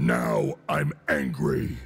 Now I'm angry.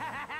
ha ha ha!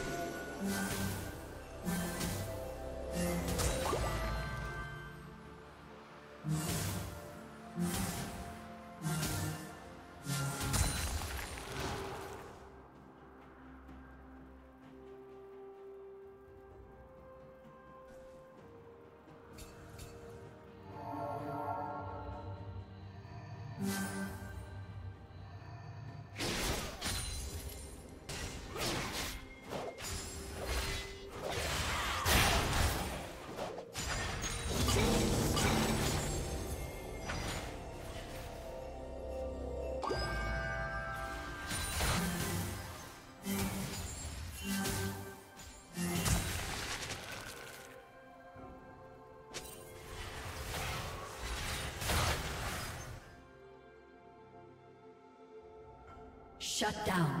Shut down.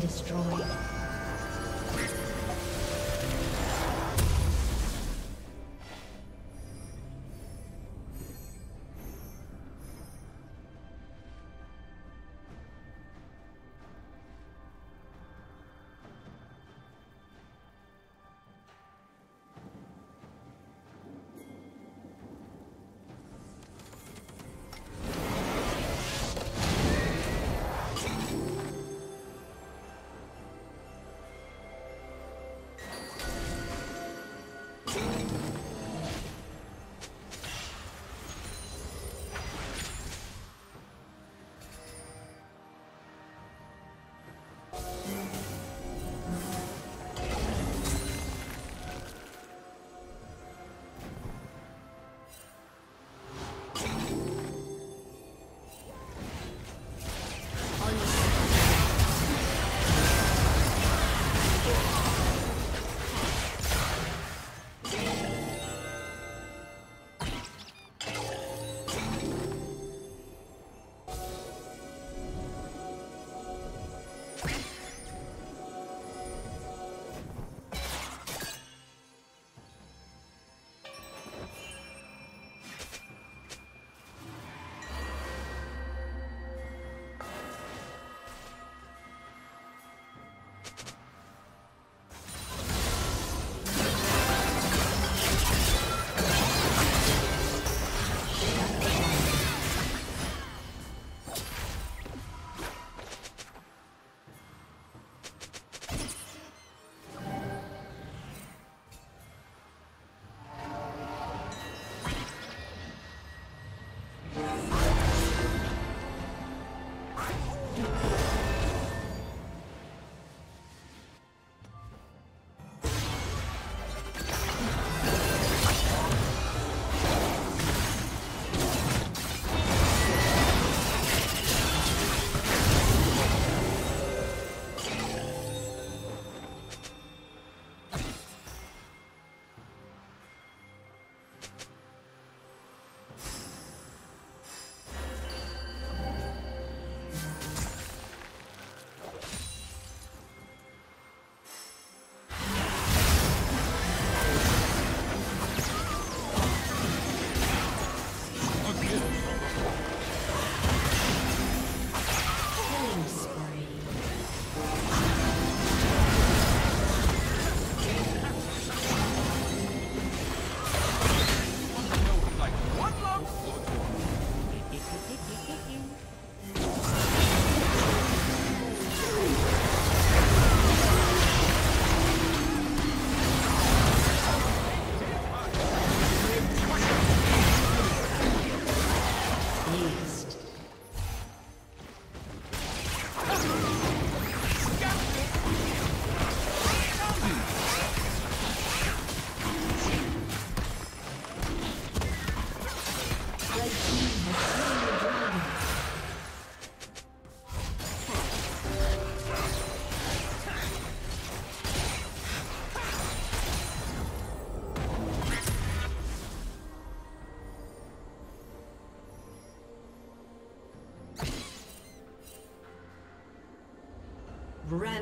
Destroyed.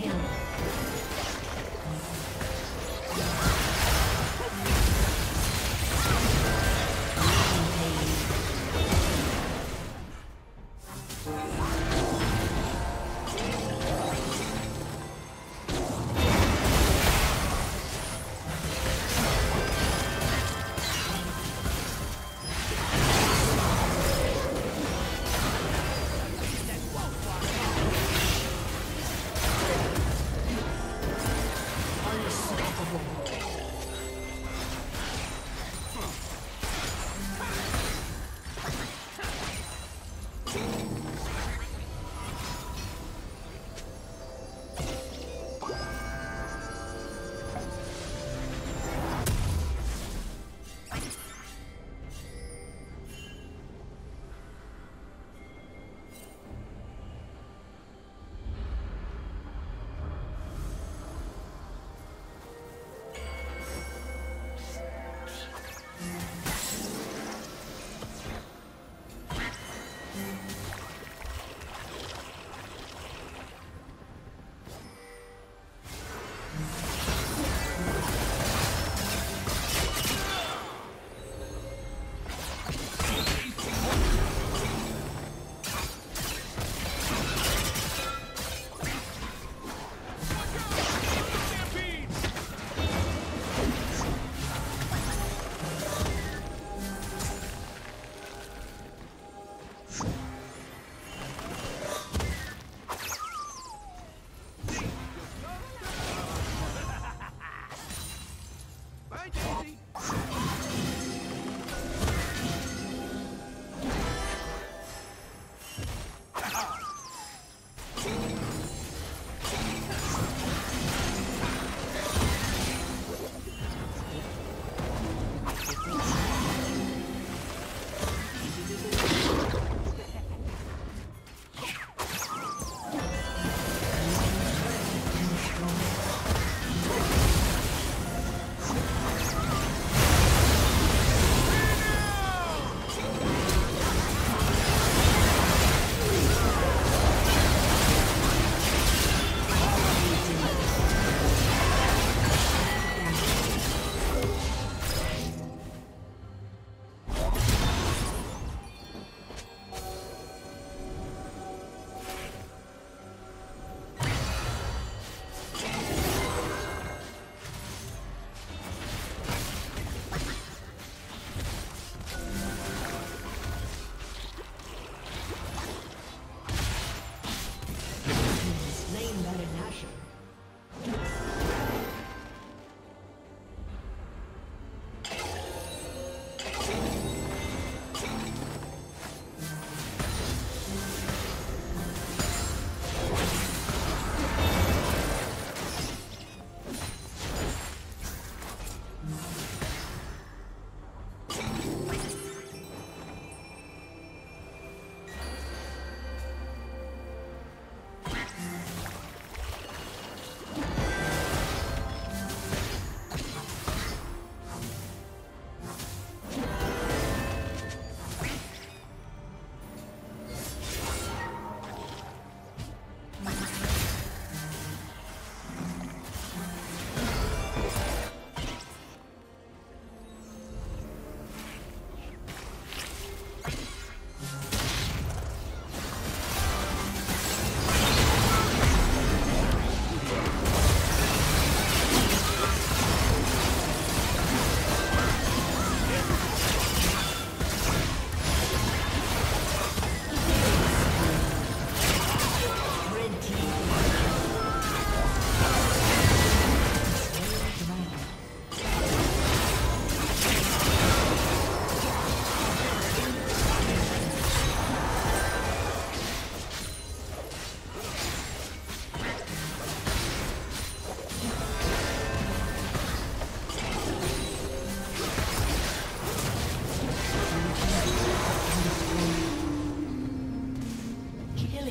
Team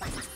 A summoner